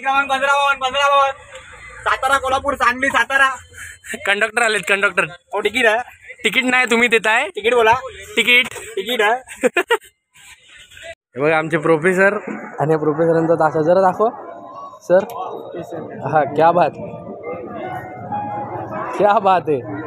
क्रमांक पंधरा बावन पंधरा बावन सातारा कोल्हापूर सांगली सातारा. कंडक्टर आलेत कंडक्टर. हो तिकीट आहे. तिकीट नाही तुम्ही देताय. तिकीट बोला. तिकीट. तिकीट आहे. हे बघा आमचे प्रोफेसर आणि प्रोफेसरांचा तासा जरा दाखव. सर हा क्या बात. क्या बात आहे.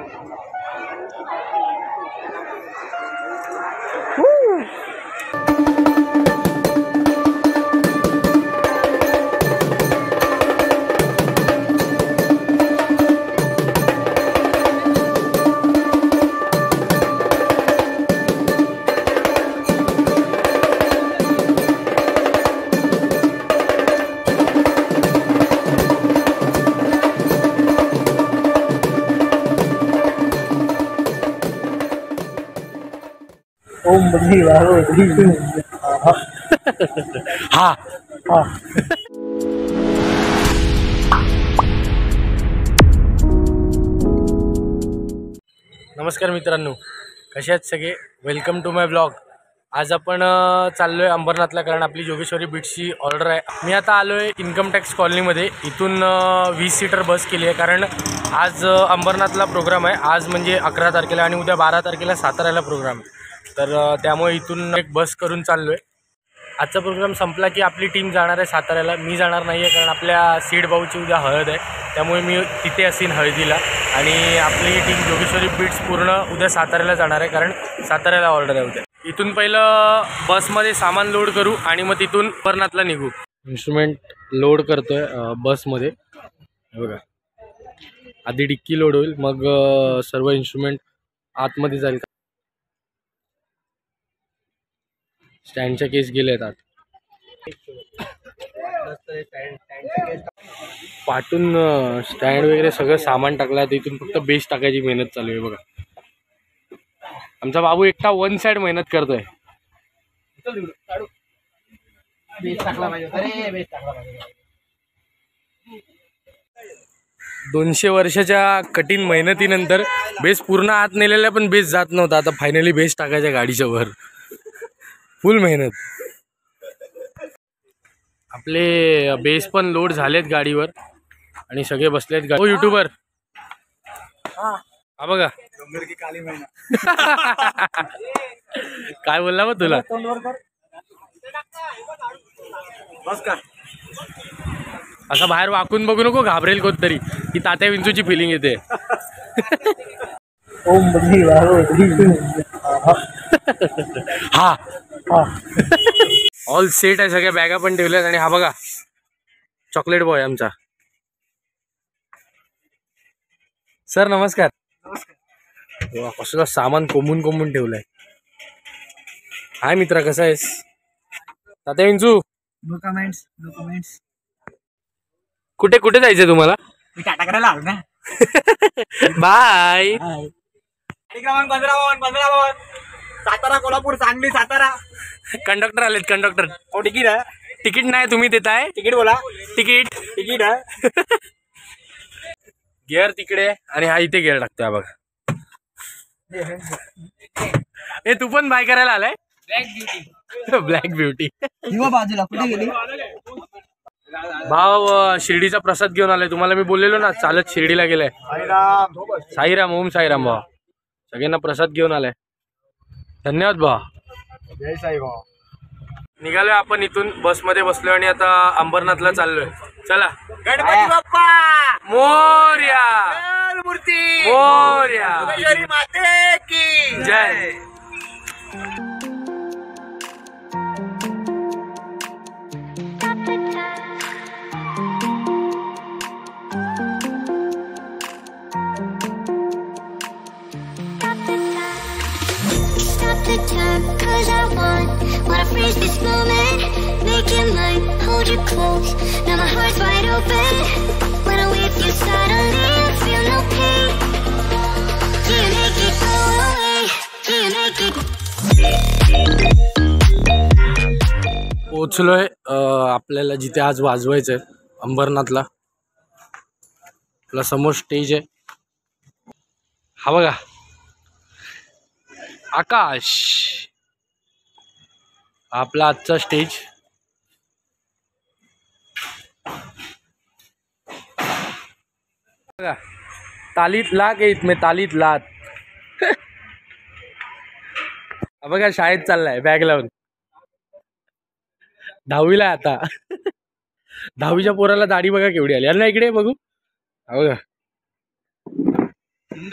हा. नमस्कार मित्रांनो. कसे आहेत सगळे? वेलकम टू माय ब्लॉग आज आपण चाललोय अंबरनाथला कारण आपली जोगेश्वरी बीटची ऑर्डर आहे. मी आता आलो आहे इन्कम टॅक्स कॉलनीमध्ये इथून वीस सीटर बस केली आहे कारण आज अंबरनाथला प्रोग्राम आहे. आज म्हणजे अकरा तारखेला आणि उद्या बारा तारखेला साताऱ्याला प्रोग्राम आहे. तर त्यामुळे इथून एक बस करून चाललो आहे आजचा प्रोग्राम संपला की आपली टीम जाणार आहे साताऱ्याला. मी जाणार नाही आहे कारण आपल्या सीड भाऊची उद्या हळद आहे. त्यामुळे मी तिथे असेन हळदीला. आणि आपली टीम जोगेश्वरी बीट्स पूर्ण उद्या साताऱ्याला जाणार आहे कारण साताऱ्याला ऑर्डर आहे उद्या. इथून पहिलं बसमध्ये सामान लोड करू आणि मग तिथून परनाथला निघू. इन्स्ट्रुमेंट लोड करतोय अं, बसमध्ये. बघा. आधी डिक्की लोड होईल मग सर्व इन्स्ट्रुमेंट आतमध्ये जाईल. स्टँडच्या केस गेले आहेत पाठून पाटून स्टँड वगैरे सगळं सामान टाकलं आहे फक्त बेस टाकायची मेहनत चालू आहे बघा. आमचा बाबू एकटा वन साइड मेहनत करतोय. दोनशे वर्षाच्या कठीण मेहनतीनंतर बेस पूर्ण आत नेलेला पण बेस जात नव्हता. आता फायनली बेस टाकायच्या गाडीच्या वर. फुल मेहनत. आपले बेस पण लोड झालेत गाडीवर आणि सगळे बसलेत गाडी युट्यूबर हा बघा. डोंगर की काली महिना काय बोलला मग तुला? बस का असं बाहेर वाकून बघू नको घाबरेल कोणतरी. ती तात्या विंचूची फिलिंग येते. हा. ऑल सेट आहे सगळ्या बॅगा पण ठेवल्यात आणि हा बघा चॉकलेट बॉय आमचा. सर नमस्कार. वा, कसलं सामान कोंबून कोंबून ठेवलंय. हाय मित्रा कसा आहेस? तात्या विंचू नो कमेंट्स नो कमेंट्स कुठे कुठे जायचंय तुम्हाला? मी टाटा करायला आलो ना. बाय क्रमांक पंधरा बावन पंधरा. बावन सातारा कोल्हापूर सांगली सातारा. कंडक्टर आलेत कंडक्टर. हो तिकीट आहे तिकीट नाही तुम्ही देताय? तिकीट बोला. तिकीट. तिकीट आहे गिअर तिकडे आणि हा इथे गिअर टाकतोय हा बघा. ए तू पण बाय करायला आलाय? ब्लॅक ब्युटी किंवा बाजूला कुठे गेली? भाव अं, शिर्डीचा प्रसाद घेऊन आलाय. तुम्हाला मी बोललेलो ना चालत शिर्डीला गेलाय. साईराम ओम साईराम भावा. सगळ्यांना प्रसाद घेऊन आलाय. धन्यवाद भावा जय साईबाबा. निघालोय आपण इथून बसमध्ये बसलोय आणि आता अंबरनाथला चाललोय. चला. गणपती बाप्पा! मोर्या. मूर्ती! मोर्या. माते की! जय. Wanna freeze this moment Make it mine, hold you close Now my heart's wide open When I'm with you suddenly I feel no pain Can you make it go away? Can you make it पोचलोय आपल्याला जिथे आज वाजवायचं आहे अंबरनाथला आपला समोर stage आहे हा बघा आकाश आपला आजचा स्टेज बघा तालीत लाख येत मी तालीत लात बघा शाळेत चाललाय बॅग लावून. दहावीला आता. दहावीच्या पोराला दाढी बघा केवढी आली. ना इकडे बघू. बघा.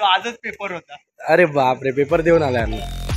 आजच पेपर होता. अरे बापरे पेपर देऊन आलाय अण्णा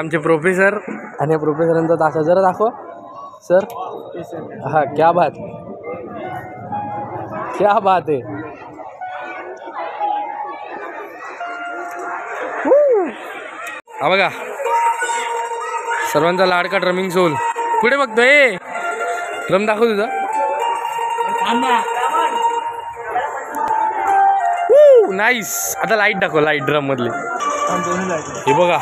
आमचे प्रोफेसर. आणि प्रोफेसरांचा तासा जरा दाखवा. सर हा क्या बात. क्या बात आहे! हा बघा. सर्वांचा लाडका ड्रमिंग सोल कुठे बघतोय? ड्रम दाखव तुझा. नाईस आता लाइट दाखव लाइट ड्रम मधली. हे बघा.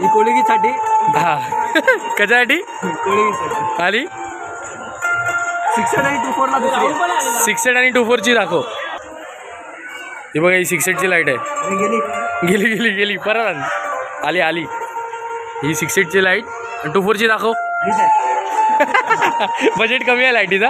ही कोळीगीसाठी. हा. कशासाठी? कोळीगीसाठी. आली शिक्षण आणि टू फोरला दुसरी सिक्स एट आणि टू फोरची दाखव. ही बघा ही सिक्स एटची लाइट आहे. गेली. गेली गेली गेली. परत. आली आली. ही सिक्स एटची लाइट. आणि टू फोरची दाखव. बजेट कमी आहे लाईटीचा.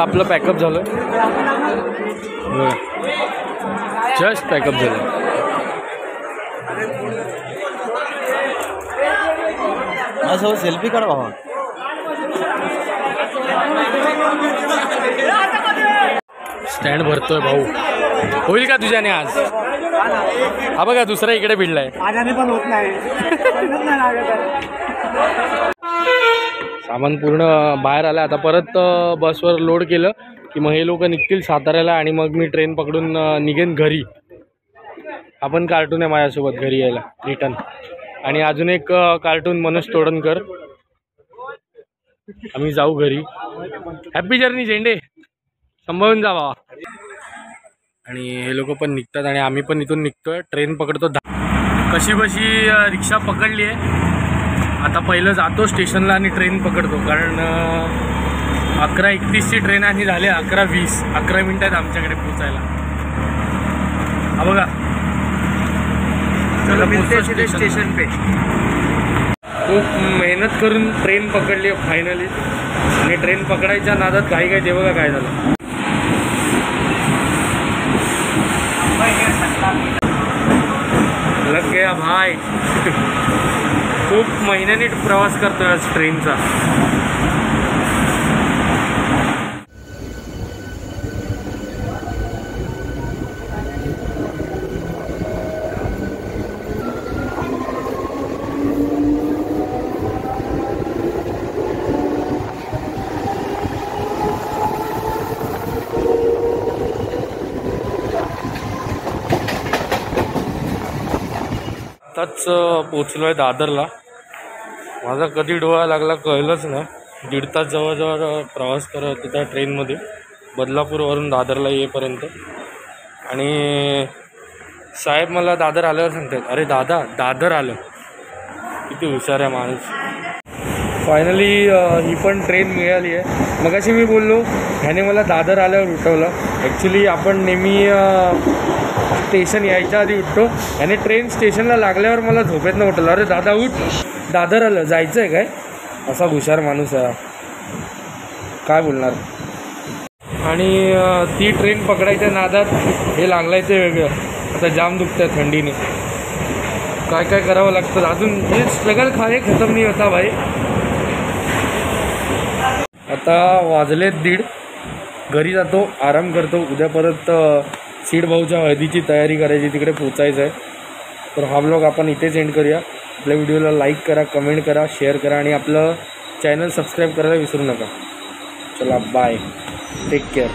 आपलं पॅकअप झालं जस्ट पॅकअप झालं माझ्यासोबत सेल्फी काढ बाबा स्टँड भरतोय भाऊ. होईल का तुझ्याने आज? हा बघा दुसरा इकडे भिडलाय. माझ्याने पण होत नाही. सामान पूर्ण बाहेर आलं. आता परत बसवर लोड केलं की मग हे लोक निघतील साताऱ्याला आणि मग मी ट्रेन पकडून निघेन घरी. आपण कार्टून आहे माझ्यासोबत घरी यायला रिटर्न आणि अजून एक कार्टून मनोज तोडणकर. आम्ही जाऊ घरी. हॅपी जर्नी झेंडे. संभाळून जा बाबा. आणि हे लोक पण निघतात आणि आम्ही पण इथून निघतोय. ट्रेन पकडतो दहा कशी बशी रिक्षा पकडली आहे आता पहिलं जातो स्टेशनला आणि ट्रेन पकडतो. कारण अकरा एकतीसची ट्रेन आणि झाले अकरा वीस. अकरा मिनिटं आहेत आमच्याकडे पोचायला हा बघा. चला स्टेशन पे. खूप मेहनत करून ट्रेन पकडली फायनली आणि ट्रेन पकडायच्या नादात काही काही ते बघा काय झालं. लग गया भाई. महिन्याने प्रवास करतोय आज ट्रेनचा आत्ताच पोचलो आहे दादरला. माझा कधी डोळा लागला कळलंच नाही. दीड तास जवळजवळ प्रवास करत होता ट्रेनमध्ये. बदलापूरवरून दादरला येईपर्यंत. आणि साहेब मला दादर आल्यावर सांगतात अरे दादा दादर आलं. किती हुशार आहे माणूस. फायनली ही पण ट्रेन मिळाली आहे. मगाशी मी बोललो ह्याने मला दादर आल्यावर उठवलं. ॲक्च्युली आपण नेहमी स्टेशन यायच्या आधी उठतो आणि ट्रेन स्टेशनला लागल्यावर मला झोपेतनं उठलं. अरे दादा उठ. दादर आलं. जायचं आहे काय? असा हुशार माणूस आहे काय बोलणार? आणि ती ट्रेन पकडायच्या नादात हे लागलाय ते वेगळं. आता जाम दुखतं थंडीने. काय काय करावं लागतं? अजून हे स्ट्रगल खाय खतम नाही होता भाई. आता वाजलेत दीड. घरी जातो आराम करतो. उद्या परत सीड भाऊच्या हळदीची तयारी करायची तिकडे पोचायचं आहे तर हा ब्लॉग आपण इथेच एंड करूया. आपल्या व्हिडिओला लाईक करा कमेंट करा शेअर करा आणि आपलं चॅनल सबस्क्राईब करायला विसरू नका. चला बाय टेक केअर